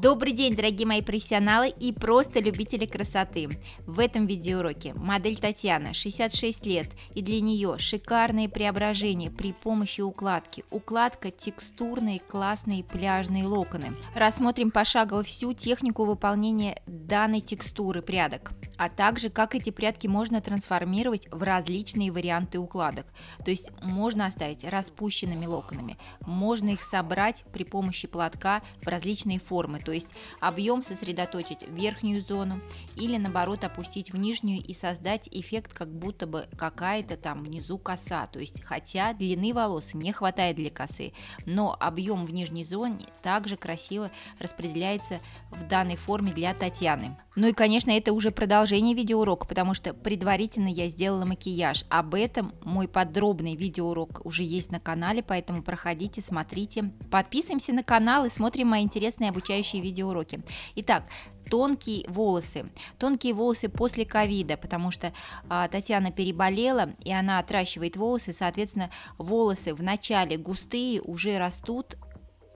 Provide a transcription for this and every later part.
Добрый день, дорогие мои профессионалы и просто любители красоты. В этом видеоуроке модель Татьяна, 66 лет, и для нее шикарные преображения при помощи укладки. Укладка текстурные, классные пляжные локоны. Рассмотрим пошагово всю технику выполнения данной текстуры прядок, а также как эти прядки можно трансформировать в различные варианты укладок. То есть можно оставить распущенными локонами, можно их собрать при помощи платка в различные формы, то есть объем сосредоточить в верхнюю зону или наоборот опустить в нижнюю и создать эффект, как будто бы какая-то там внизу коса, то есть хотя длины волос не хватает для косы, но объем в нижней зоне также красиво распределяется в данной форме для Татьяны. Ну и, конечно, это уже продолжение видеоурока, потому что предварительно я сделала макияж. Об этом мой подробный видеоурок уже есть на канале, поэтому проходите, смотрите. Подписываемся на канал и смотрим мои интересные обучающие видеоуроки. Итак, тонкие волосы. Тонкие волосы после ковида, потому что а, Татьяна переболела, и она отращивает волосы, соответственно, волосы в начале густые уже растут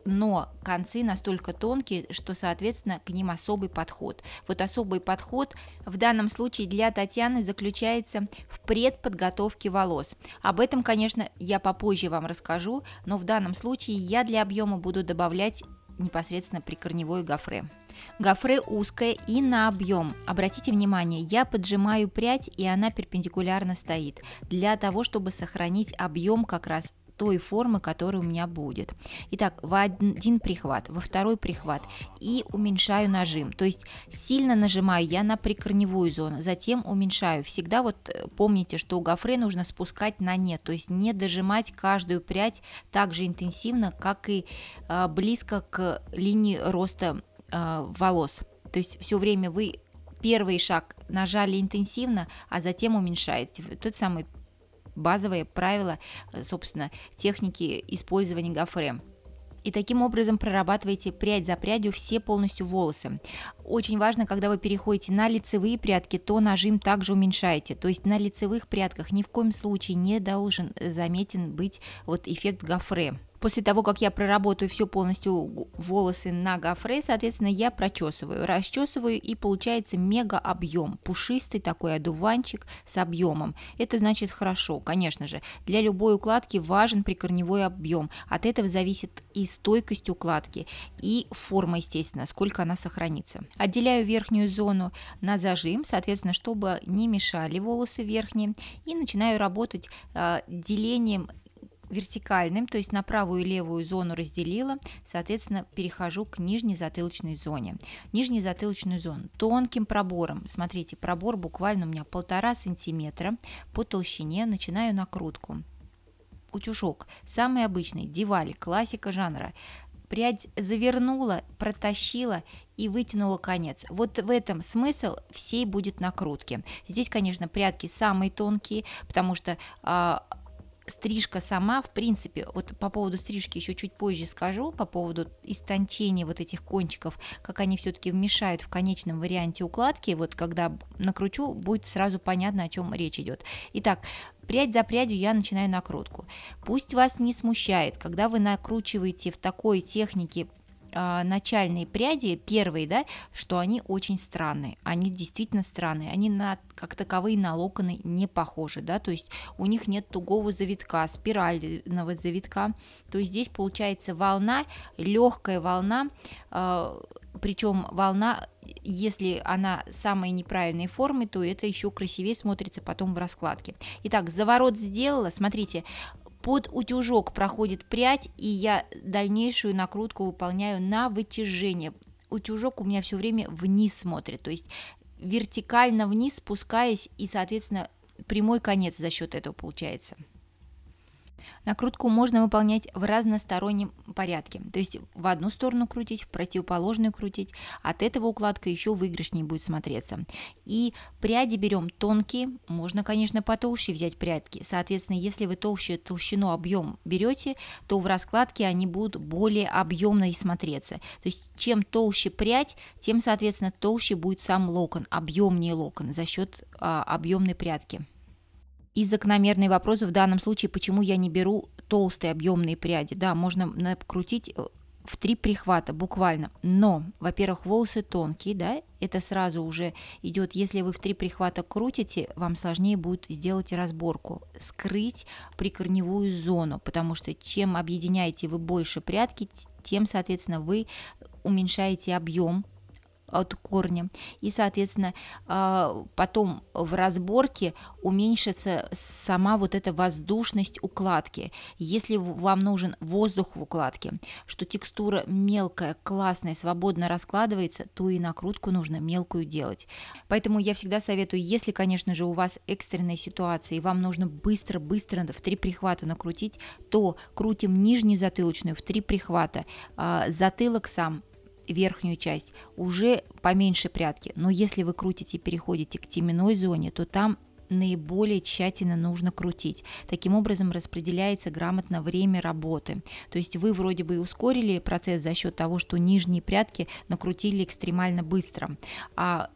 но концы настолько тонкие, что, соответственно, к ним особый подход. Вот особый подход в данном случае для Татьяны заключается в предподготовке волос. Об этом, конечно, я попозже вам расскажу, но в данном случае я для объема буду добавлять непосредственно прикорневое гофре. Гофре узкое и на объем. Обратите внимание, я поджимаю прядь и она перпендикулярно стоит, для того, чтобы сохранить объем как раз той формы, которая у меня будет. Итак, в один прихват, во второй прихват и уменьшаю нажим. То есть сильно нажимаю я на прикорневую зону, затем уменьшаю. Всегда вот э, помните, что у гофре нужно спускать на нет, то есть не дожимать каждую прядь так же интенсивно, как и э, близко к линии роста э, волос. То есть все время вы первый шаг нажали интенсивно, а затем уменьшаете. Тот самый базовые правила, э, собственно, техники использования гофре. И таким образом прорабатываете прядь за прядью все полностью волосы. Очень важно, когда вы переходите на лицевые прядки, то нажим также уменьшаете. То есть на лицевых прядках ни в коем случае не должен заметен быть вот эффект гофре. После того, как я проработаю все полностью волосы на гофре, соответственно, я прочесываю, расчесываю и получается мега объем, пушистый такой одуванчик с объемом. Это значит хорошо, конечно же. Для любой укладки важен прикорневой объем. От этого зависит и стойкость укладки, и форма, естественно, сколько она сохранится. Отделяю верхнюю зону на зажим, соответственно, чтобы не мешали волосы верхние, и начинаю работать э, делением вертикальным, то есть на правую и левую зону разделила, соответственно, перехожу к нижней затылочной зоне. Нижнюю затылочную зону тонким пробором, смотрите, пробор буквально у меня полтора сантиметра по толщине, начинаю накрутку. Утюжок, самый обычный, дивали, классика жанра, прядь завернула, протащила и вытянула конец. Вот в этом смысл всей будет накрутки. Здесь, конечно, прядки самые тонкие, потому что а, стрижка сама, в принципе, вот по поводу стрижки еще чуть позже скажу, по поводу истончения вот этих кончиков, как они все-таки вмешают в конечном варианте укладки, вот когда накручу, будет сразу понятно, о чем речь идет. Итак, прядь за прядью я начинаю накрутку. Пусть вас не смущает, когда вы накручиваете в такой технике э, начальные пряди, первые, да, что они очень странные, они действительно странные, они на, как таковые на локоны не похожи, да, то есть у них нет тугого завитка, спирального завитка, то есть здесь получается волна, легкая волна, э, причем волна если она самой неправильной формы, то это еще красивее смотрится потом в раскладке. Итак, заворот сделала, смотрите, под утюжок проходит прядь, и я дальнейшую накрутку выполняю на вытяжение. Утюжок у меня все время вниз смотрит, то есть вертикально вниз спускаясь, и, соответственно, прямой конец за счет этого получается. Накрутку можно выполнять в разностороннем порядке, то есть в одну сторону крутить, в противоположную крутить, от этого укладка еще выигрышнее будет смотреться. И пряди берем тонкие, можно, конечно, потолще взять прядки, соответственно, если вы толще толщину объем берете, то в раскладке они будут более объемно смотреться. То есть чем толще прядь, тем, соответственно, толще будет сам локон, объемнее локон за счет а, объемной прядки. И закономерный вопрос в данном случае, почему я не беру толстые объемные пряди. Да, можно накрутить э, в три прихвата буквально. Но, во-первых, волосы тонкие, да, это сразу уже идет, если вы в три прихвата крутите, вам сложнее будет сделать разборку, скрыть прикорневую зону, потому что чем объединяете вы больше прятки, тем, соответственно, вы уменьшаете объем от корня. И, соответственно, а, потом в разборке уменьшится сама вот эта воздушность укладки. Если вам нужен воздух в укладке, что текстура мелкая, классная, свободно раскладывается, то и накрутку нужно мелкую делать. Поэтому я всегда советую, если, конечно же, у вас экстренная ситуация, и вам нужно быстро-быстро в три прихвата накрутить, то крутим нижнюю затылочную в три прихвата, а, затылок сам верхнюю часть, уже поменьше прятки. Но если вы крутите и переходите к теменной зоне, то там наиболее тщательно нужно крутить. Таким образом распределяется грамотно время работы. То есть вы вроде бы и ускорили процесс за счет того, что нижние прятки накрутили экстремально быстро, а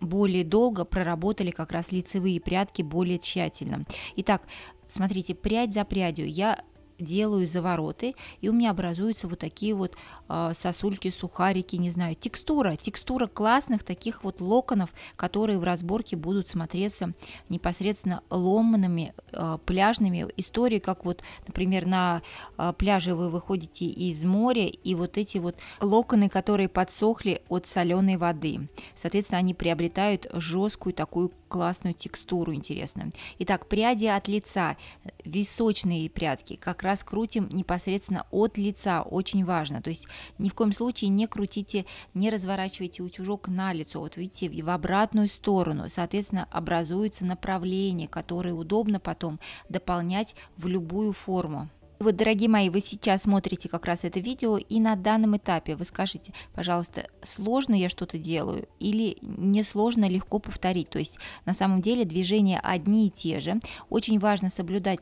более долго проработали как раз лицевые прятки более тщательно. Итак, смотрите, прядь за прядью я делаю завороты, и у меня образуются вот такие вот э, сосульки, сухарики, не знаю, текстура, текстура классных таких вот локонов, которые в разборке будут смотреться непосредственно ломанными, э, пляжными. Истории, как вот, например, на э, пляже вы выходите из моря, и вот эти вот локоны, которые подсохли от соленой воды, соответственно, они приобретают жесткую такую классную текстуру интересную. Итак, пряди от лица, височные прядки, как раз крутим непосредственно от лица, очень важно. То есть ни в коем случае не крутите, не разворачивайте утюжок на лицо. Вот видите, в обратную сторону, соответственно, образуется направление, которое удобно потом дополнять в любую форму. Вот, дорогие мои, вы сейчас смотрите как раз это видео, и на данном этапе вы скажите, пожалуйста, сложно я что-то делаю или не сложно легко повторить. То есть на самом деле движения одни и те же. Очень важно соблюдать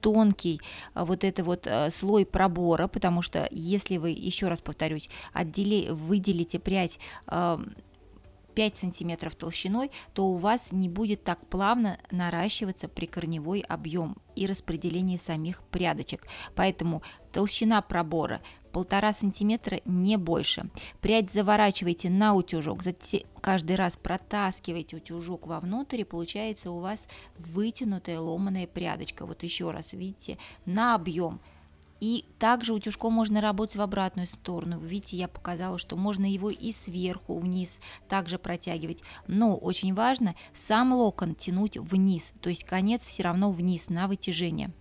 тонкий а, вот это вот а, слой пробора, потому что если вы, еще раз повторюсь, отдели, выделите прядь 5 сантиметров толщиной, то у вас не будет так плавно наращиваться прикорневой объем и распределение самих прядочек. Поэтому толщина пробора полтора сантиметра, не больше. Прядь заворачивайте на утюжок, затем каждый раз протаскивайте утюжок вовнутрь, и получается у вас вытянутая ломаная прядочка. Вот еще раз, видите, на объем и также утюжком можно работать в обратную сторону. видите, я показала, что можно его и сверху вниз также протягивать. Но очень важно сам локон тянуть вниз, то есть конец все равно вниз на вытяжение.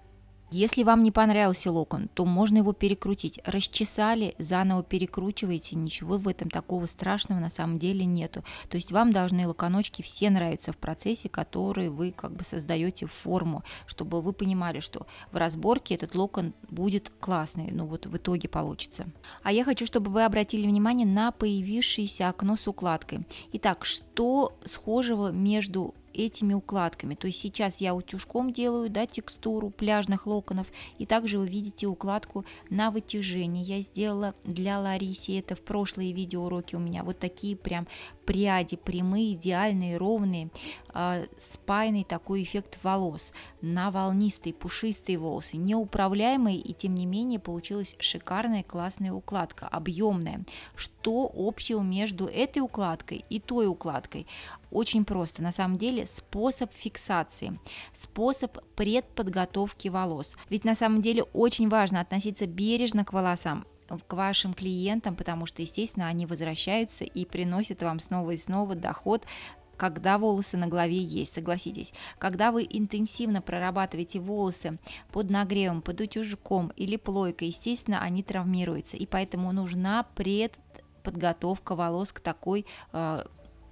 Если вам не понравился локон, то можно его перекрутить. Расчесали, заново перекручиваете, ничего в этом такого страшного на самом деле нету. То есть вам должны локоночки все нравиться в процессе, который вы как бы создаете форму, чтобы вы понимали, что в разборке этот локон будет классный, ну вот в итоге получится. А я хочу, чтобы вы обратили внимание на появившееся окно с укладкой. Итак, что схожего между этими укладками. То есть сейчас я утюжком делаю да, текстуру пляжных локонов, и также вы видите укладку на вытяжение. Я сделала для Лариси, это в прошлые видеоуроки у меня, вот такие прям пряди прямые, идеальные, ровные, э, спайный такой эффект волос, на волнистые, пушистые волосы, неуправляемые, и тем не менее получилась шикарная, классная укладка, объемная. Что общего между этой укладкой и той укладкой? Очень просто, на самом деле, способ фиксации, способ предподготовки волос. Ведь на самом деле очень важно относиться бережно к волосам, к вашим клиентам, потому что, естественно, они возвращаются и приносят вам снова и снова доход когда волосы на голове есть, согласитесь. Когда вы интенсивно прорабатываете волосы под нагревом, под утюжком или плойкой, естественно, они травмируются, и поэтому нужна предподготовка волос к такой э,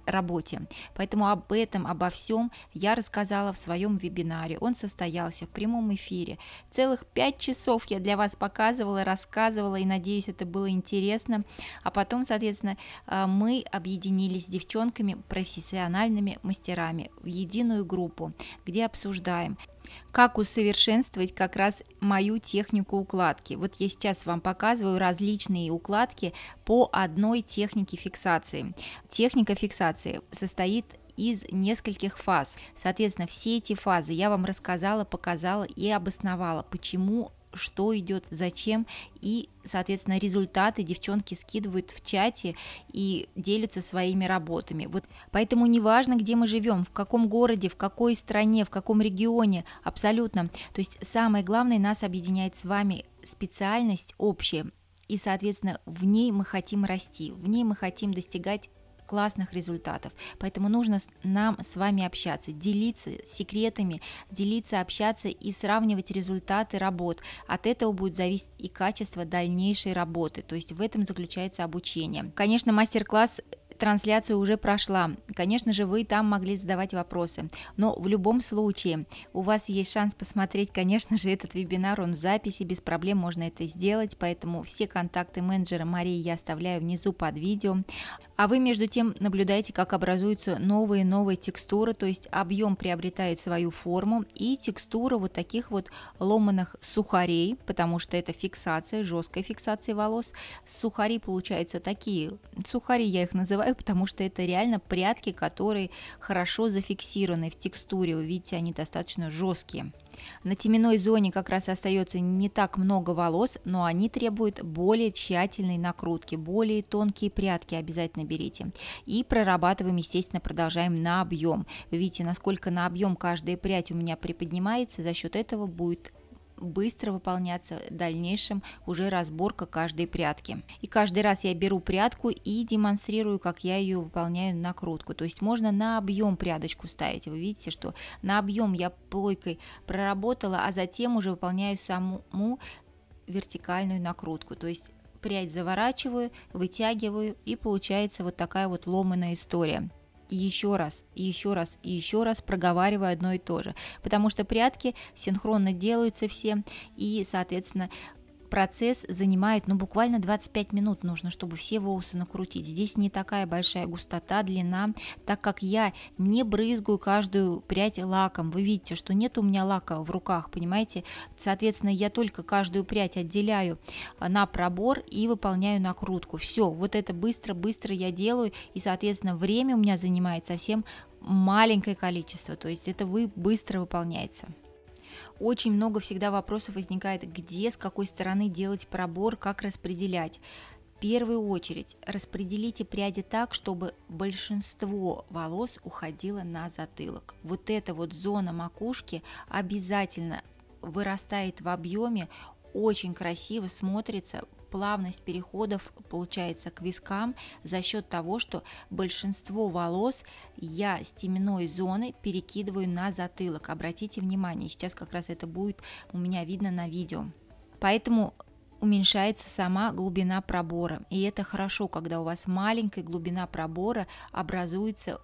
работе. Поэтому об этом, обо всем я рассказала в своем вебинаре. Он состоялся в прямом эфире. Целых пять часов я для вас показывала, рассказывала, и надеюсь, это было интересно. А потом, соответственно, э, мы объединились с девчонками, профессиональными мастерами в единую группу, где обсуждаем как усовершенствовать как раз мою технику укладки. Вот я сейчас вам показываю различные укладки по одной технике фиксации. Техника фиксации состоит из нескольких фаз. Соответственно, все эти фазы я вам рассказала, показала и обосновала, почему что идет, зачем, и, соответственно, результаты девчонки скидывают в чате и делятся своими работами. Вот поэтому неважно, где мы живем, в каком городе, в какой стране, в каком регионе, абсолютно. То есть самое главное нас объединяет с вами специальность общая, и, соответственно, в ней мы хотим расти, в ней мы хотим достигать классных результатов. Поэтому нужно нам с вами общаться, делиться секретами, делиться, общаться и сравнивать результаты работ. От этого будет зависеть и качество дальнейшей работы. То есть в этом заключается обучение. Конечно, мастер-класс трансляция уже прошла. Конечно же, вы там могли задавать вопросы. Но в любом случае, у вас есть шанс посмотреть, конечно же, этот вебинар, он в записи, без проблем можно это сделать, поэтому все контакты менеджера Марии я оставляю внизу под видео. А вы между тем наблюдаете, как образуются новые новые текстуры, то есть объем приобретает свою форму и текстура вот таких вот ломаных сухарей, потому что это фиксация, жесткая фиксация волос. Сухари получаются такие, сухари я их называю, потому что это реально прятки, которые хорошо зафиксированы в текстуре, вы видите, они достаточно жесткие. На теменной зоне как раз остается не так много волос, но они требуют более тщательной накрутки, более тонкие прядки обязательно берите. И прорабатываем, естественно, продолжаем на объем. Вы видите, насколько на объем каждая прядь у меня приподнимается, за счет этого будет быстро выполняться в дальнейшем уже разборка каждой прядки. И каждый раз я беру прядку и демонстрирую, как я ее выполняю накрутку. То есть можно на объем прядочку ставить. Вы видите, что на объем я плойкой проработала, а затем уже выполняю саму вертикальную накрутку. То есть прядь заворачиваю, вытягиваю и получается вот такая вот ломаная история еще раз, еще раз, еще раз проговариваю одно и то же, потому что прятки синхронно делаются все, и, соответственно, процесс занимает, ну, буквально 25 минут нужно, чтобы все волосы накрутить. Здесь не такая большая густота, длина, так как я не брызгаю каждую прядь лаком. Вы видите, что нет у меня лака в руках, понимаете? Соответственно, я только каждую прядь отделяю а, на пробор и выполняю накрутку. Все, вот это быстро-быстро я делаю, и, соответственно, время у меня занимает совсем маленькое количество, то есть это вы быстро выполняется. Очень много всегда вопросов возникает, где, с какой стороны делать пробор, как распределять. В первую очередь распределите пряди так, чтобы большинство волос уходило на затылок. Вот эта вот зона макушки обязательно вырастает в объеме, очень красиво смотрится, плавность переходов получается к вискам за счет того, что большинство волос я с теменной зоны перекидываю на затылок. Обратите внимание, сейчас как раз это будет у меня видно на видео. Поэтому уменьшается сама глубина пробора. И это хорошо, когда у вас маленькая глубина пробора образуется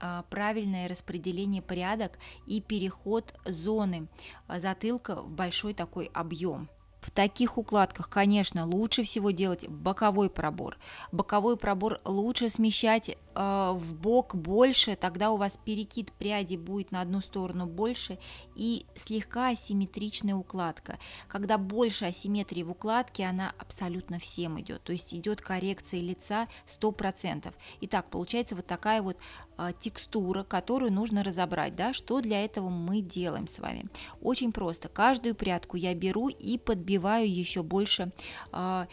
а, правильное распределение порядок и переход зоны а, затылка в большой такой объем. В таких укладках, конечно, лучше всего делать боковой пробор. Боковой пробор лучше смещать э, в бок больше, тогда у вас перекид пряди будет на одну сторону больше и слегка асимметричная укладка. Когда больше асимметрии в укладке, она абсолютно всем идет, то есть идет коррекция лица 100%. Итак, получается вот такая вот э, текстура, которую нужно разобрать, да, что для этого мы делаем с вами. Очень просто, каждую прядку я беру и подбиваю еще больше э,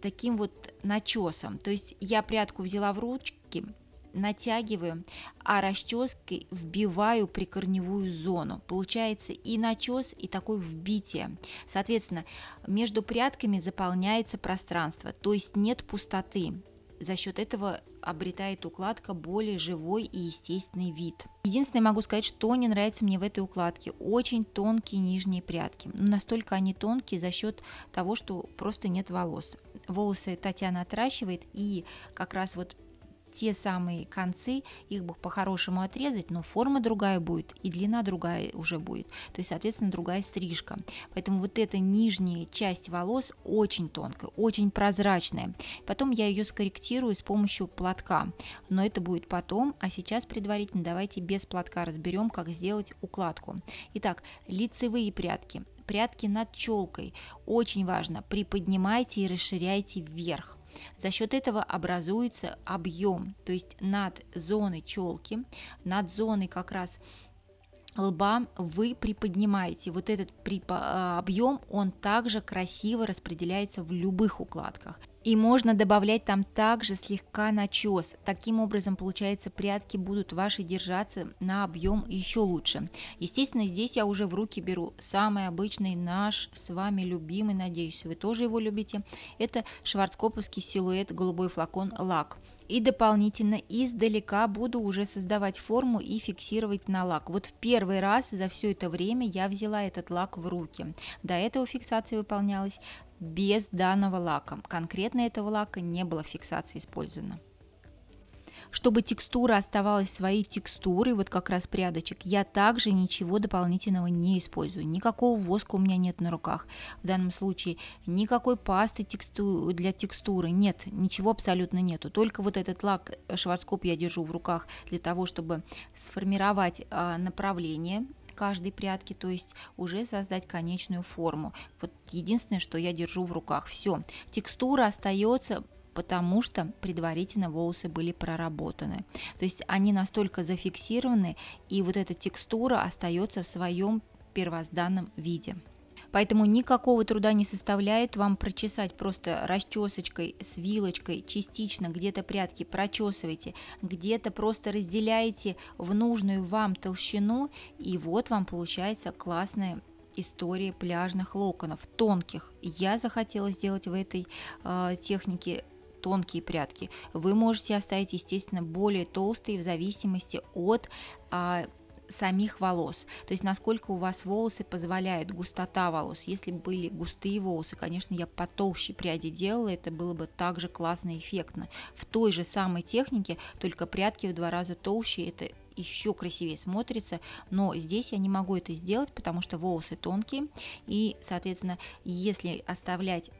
таким вот начесом. То есть я прядку взяла в ручки, натягиваю, а расческой вбиваю прикорневую зону. Получается и начес, и такое вбитие. Соответственно, между прядками заполняется пространство, то есть нет пустоты. За счет этого обретает укладка более живой и естественный вид. Единственное могу сказать, что не нравится мне в этой укладке. Очень тонкие нижние прядки. Настолько они тонкие за счет того, что просто нет волос. Волосы Татьяна отращивает и как раз вот те самые концы, их бы по-хорошему отрезать, но форма другая будет и длина другая уже будет, то есть, соответственно, другая стрижка. Поэтому вот эта нижняя часть волос очень тонкая, очень прозрачная. Потом я ее скорректирую с помощью платка, но это будет потом, а сейчас предварительно давайте без платка разберем, как сделать укладку. Итак, лицевые прядки. Прядки над челкой. Очень важно, приподнимайте и расширяйте вверх. За счет этого образуется объем, то есть над зоной челки, над зоной как раз лба вы приподнимаете. Вот этот а, объем, он также красиво распределяется в любых укладках. И можно добавлять там также слегка начес. Таким образом, получается, прядки будут ваши держаться на объем еще лучше. Естественно, здесь я уже в руки беру самый обычный наш с вами любимый, надеюсь, вы тоже его любите. Это шварцкоповский силуэт голубой флакон лак и дополнительно издалека буду уже создавать форму и фиксировать на лак. Вот в первый раз за все это время я взяла этот лак в руки. До этого фиксация выполнялась без данного лака. Конкретно этого лака не было фиксации использовано. Чтобы текстура оставалась своей текстурой, вот как раз прядочек, я также ничего дополнительного не использую. Никакого воска у меня нет на руках. В данном случае никакой пасты тексту... для текстуры нет, ничего абсолютно нету. Только вот этот лак Шварцкоп я держу в руках для того, чтобы сформировать а, направление каждой прядки, то есть уже создать конечную форму. Вот единственное, что я держу в руках. Все. Текстура остается потому что предварительно волосы были проработаны. То есть они настолько зафиксированы, и вот эта текстура остается в своем первозданном виде. Поэтому никакого труда не составляет вам прочесать просто расчесочкой с вилочкой частично где-то прядки прочесывайте, где-то просто разделяете в нужную вам толщину, и вот вам получается классная история пляжных локонов, тонких. Я захотела сделать в этой э, технике тонкие прядки. Вы можете оставить, естественно, более толстые в зависимости от а, самих волос. То есть насколько у вас волосы позволяют, густота волос. Если были густые волосы, конечно, я потолще пряди делала, это было бы также классно и эффектно. В той же самой технике, только прядки в два раза толще, это еще красивее смотрится, но здесь я не могу это сделать, потому что волосы тонкие, и, соответственно, если оставлять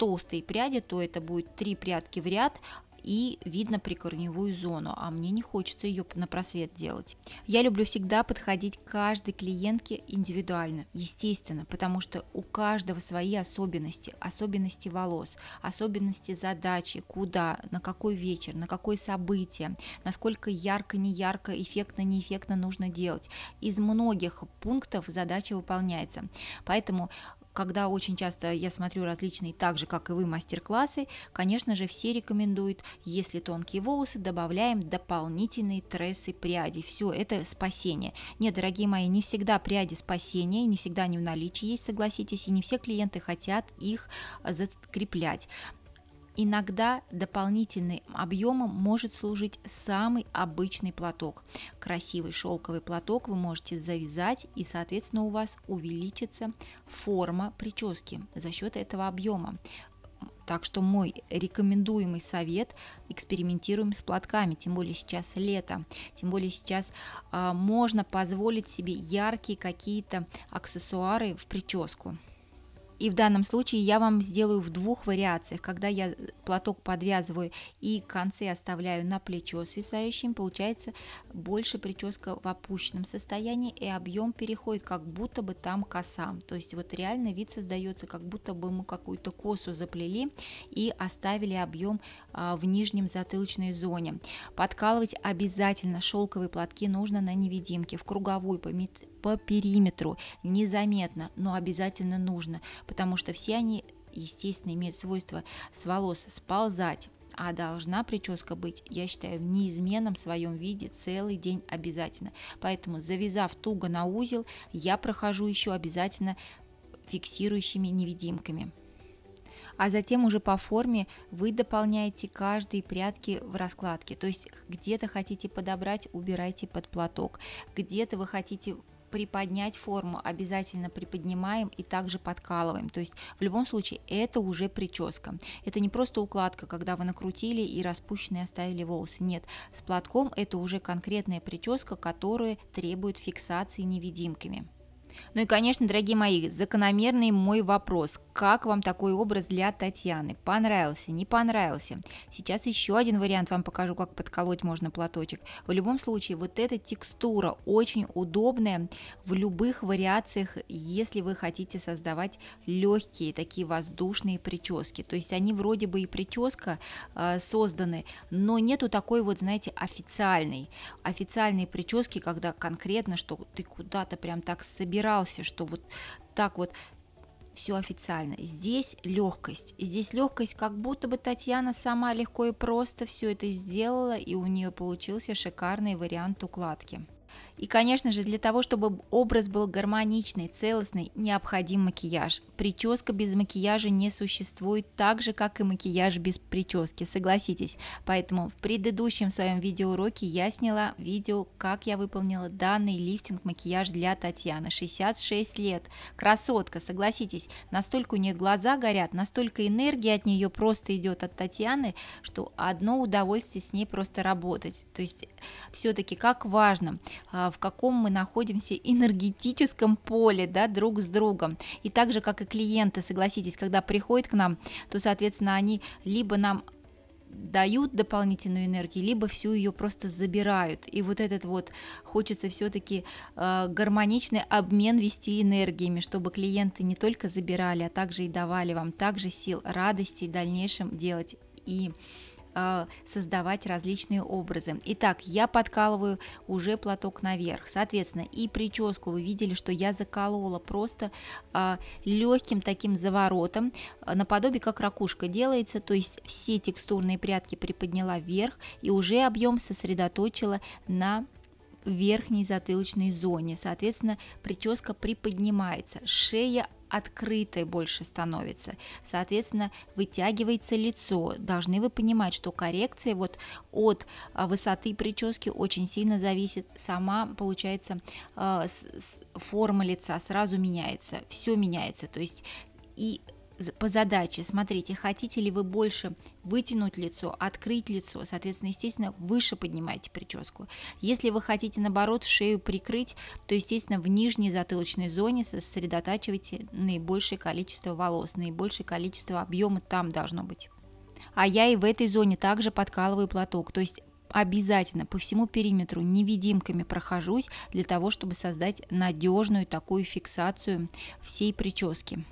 толстые пряди, то это будет три прядки в ряд, и видно прикорневую зону, а мне не хочется ее на просвет делать. Я люблю всегда подходить к каждой клиентке индивидуально, естественно, потому что у каждого свои особенности, особенности волос, особенности задачи, куда, на какой вечер, на какое событие, насколько ярко, не ярко, эффектно, не эффектно нужно делать. Из многих пунктов задача выполняется. Поэтому когда очень часто я смотрю различные, так же, как и вы, мастер-классы, конечно же, все рекомендуют, если тонкие волосы, добавляем дополнительные трессы пряди. Все, это спасение. Нет, дорогие мои, не всегда пряди спасения, не всегда они в наличии есть, согласитесь, и не все клиенты хотят их закреплять. Иногда дополнительным объемом может служить самый обычный платок. Красивый шелковый платок вы можете завязать и, соответственно, у вас увеличится форма прически за счет этого объема. Так что мой рекомендуемый совет – экспериментируем с платками, тем более сейчас лето, тем более сейчас э, можно позволить себе яркие какие-то аксессуары в прическу. И в данном случае я вам сделаю в двух вариациях. Когда я платок подвязываю и концы оставляю на плечо свисающим, получается больше прическа в опущенном состоянии и объем переходит, как будто бы там коса. То есть вот реально вид создается, как будто бы мы какую-то косу заплели и оставили объем а, в нижнем затылочной зоне. Подкалывать обязательно шелковые платки нужно на невидимке, в круговой, по по периметру, незаметно, но обязательно нужно, потому что все они, естественно, имеют свойство с волос сползать, а должна прическа быть, я считаю, в неизменном своем виде целый день обязательно. Поэтому, завязав туго на узел, я прохожу еще обязательно фиксирующими невидимками а затем уже по форме вы дополняете каждые прядки в раскладке. То есть где-то хотите подобрать, убирайте под платок, где-то вы хотите приподнять форму, обязательно приподнимаем и также подкалываем. То есть в любом случае это уже прическа. Это не просто укладка, когда вы накрутили и распущенные оставили волосы. Нет, с платком это уже конкретная прическа, которая требует фиксации невидимками. Ну и, конечно, дорогие мои, закономерный мой вопрос. Как вам такой образ для Татьяны? Понравился, не понравился? Сейчас еще один вариант вам покажу, как подколоть можно платочек. В любом случае, вот эта текстура очень удобная в любых вариациях, если вы хотите создавать легкие такие воздушные прически. То есть они вроде бы и прическа э, созданы, но нету такой вот, знаете, официальной. Официальной прически, когда конкретно, что ты куда-то прям так собирался, что вот так вот все официально. Здесь легкость. Здесь легкость, как будто бы Татьяна сама легко и просто все это сделала, и у нее получился шикарный вариант укладки. И, конечно же, для того, чтобы образ был гармоничный, целостный, необходим макияж. Прическа без макияжа не существует, так же, как и макияж без прически, согласитесь. Поэтому в предыдущем своем видеоуроке я сняла видео, как я выполнила данный лифтинг-макияж для Татьяны. 66 лет, красотка, согласитесь, настолько у нее глаза горят, настолько энергия от нее просто идет от Татьяны, что одно удовольствие с ней просто работать. То есть все-таки как важно а, в каком мы находимся энергетическом поле, да, друг с другом. И так же, как и клиенты, согласитесь, когда приходят к нам, то, соответственно, они либо нам дают дополнительную энергию, либо всю ее просто забирают. И вот этот вот хочется все-таки э, гармоничный обмен вести энергиями, чтобы клиенты не только забирали, а также и давали вам также сил, радости в дальнейшем делать и создавать различные образы. Итак, я подкалываю уже платок наверх. Соответственно, и прическу вы видели, что я заколола просто а, легким таким заворотом, а, наподобие как ракушка делается, то есть все текстурные прядки приподняла вверх и уже объем сосредоточила на верхней затылочной зоне. Соответственно, прическа приподнимается, шея открытой больше становится. Соответственно, вытягивается лицо. Должны вы понимать, что коррекция вот от а, высоты прически очень сильно зависит. Сама, получается, а, форма лица сразу меняется. Все меняется. То есть и по задаче, смотрите, хотите ли вы больше вытянуть лицо, открыть лицо, соответственно, естественно, выше поднимаете прическу. Если вы хотите, наоборот, шею прикрыть, то, естественно, в нижней затылочной зоне сосредотачивайте наибольшее количество волос, наибольшее количество объема там должно быть. А я и в этой зоне также подкалываю платок, то есть обязательно по всему периметру невидимками прохожусь для того, чтобы создать надежную такую фиксацию всей прически.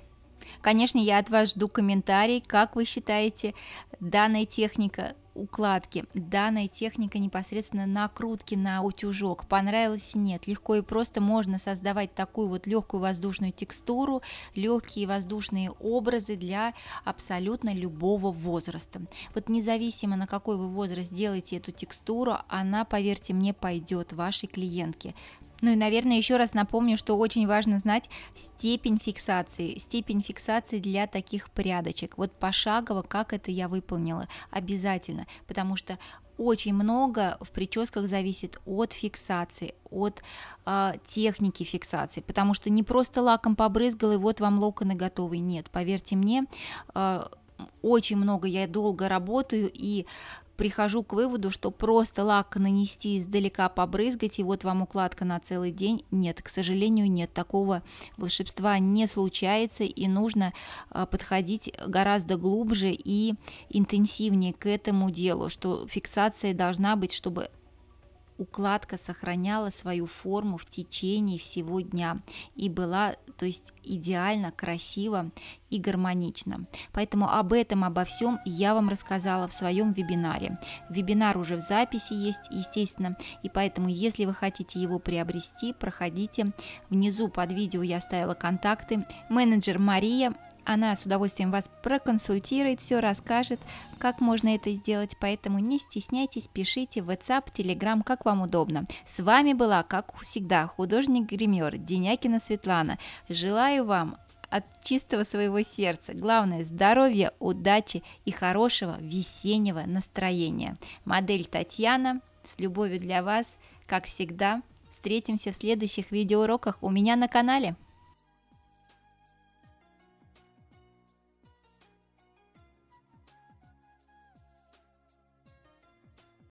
Конечно, я от вас жду комментарий, как вы считаете, данная техника укладки, данная техника непосредственно накрутки на утюжок, понравилась нет, легко и просто можно создавать такую вот легкую воздушную текстуру, легкие воздушные образы для абсолютно любого возраста. Вот независимо на какой вы возраст делаете эту текстуру, она, поверьте мне, пойдет вашей клиентке. Ну и, наверное, еще раз напомню, что очень важно знать степень фиксации, степень фиксации для таких прядочек. Вот пошагово, как это я выполнила, обязательно, потому что очень много в прическах зависит от фиксации, от э, техники фиксации, потому что не просто лаком побрызгал и вот вам локоны готовы. Нет, поверьте мне, э, очень много я долго работаю и прихожу к выводу, что просто лак нанести издалека, побрызгать, и вот вам укладка на целый день. Нет, к сожалению, нет. Такого волшебства не случается, и нужно а, подходить гораздо глубже и интенсивнее к этому делу, что фиксация должна быть, чтобы укладка сохраняла свою форму в течение всего дня и была, то есть идеально, красиво и гармонично. Поэтому об этом, обо всем я вам рассказала в своем вебинаре. Вебинар уже в записи есть, естественно, и поэтому, если вы хотите его приобрести, проходите. Внизу под видео я оставила контакты. Менеджер Мария она с удовольствием вас проконсультирует, все расскажет, как можно это сделать, поэтому не стесняйтесь, пишите в WhatsApp, Telegram, как вам удобно. С вами была, как всегда, художник-гример Денякина Светлана. Желаю вам от чистого своего сердца. Главное – здоровья, удачи и хорошего весеннего настроения. Модель Татьяна с любовью для вас, как всегда. Встретимся в следующих видеоуроках у меня на канале.